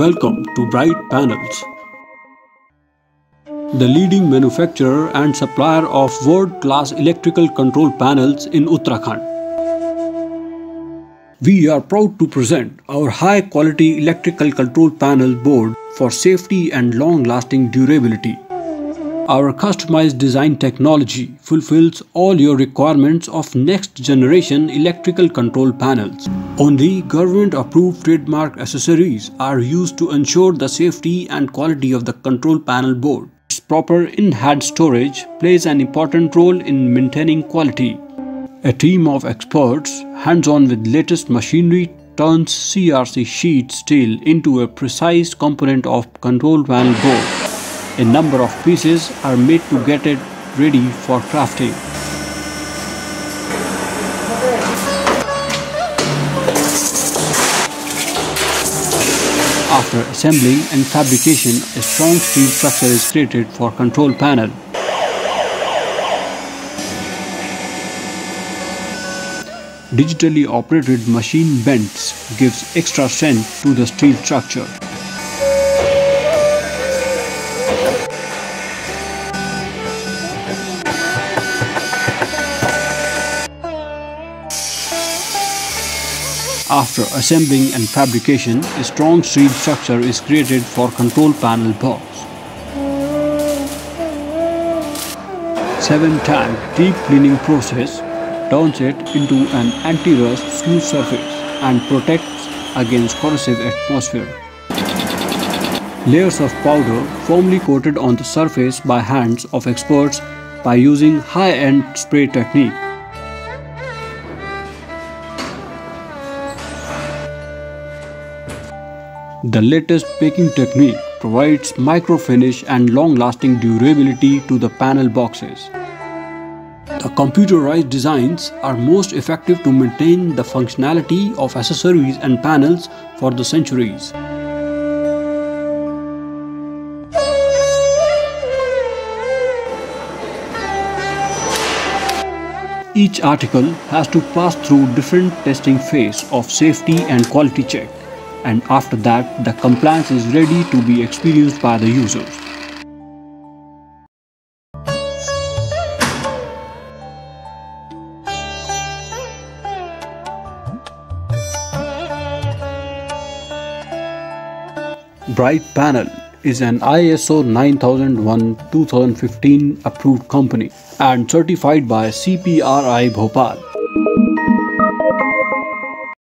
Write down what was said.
Welcome to Bright Panels, the leading manufacturer and supplier of world-class electrical control panels in Uttarakhand. We are proud to present our high-quality electrical control panel board for safety and long-lasting durability. Our customized design technology fulfills all your requirements of next generation electrical control panels. Only government approved trademark accessories are used to ensure the safety and quality of the control panel board. Its proper in-hand storage plays an important role in maintaining quality. A team of experts, hands-on with latest machinery, turns CRC sheet steel into a precise component of control panel board. A number of pieces are made to get it ready for crafting. After assembling and fabrication, a strong steel structure is created for control panel. Digitally operated machine bends gives extra strength to the steel structure. After assembling and fabrication, a strong steel structure is created for control panel box. 7-tank deep cleaning process turns it into an anti-rust smooth surface and protects against corrosive atmosphere. Layers of powder firmly coated on the surface by hands of experts by using high-end spray technique. The latest baking technique provides micro finish and long lasting durability to the panel boxes. The computerized designs are most effective to maintain the functionality of accessories and panels for the centuries. Each article has to pass through different testing phase of safety and quality check and after that the compliance is ready to be experienced by the users. Bright Panel is an ISO 9001-2015 approved company and certified by CPRI Bhopal.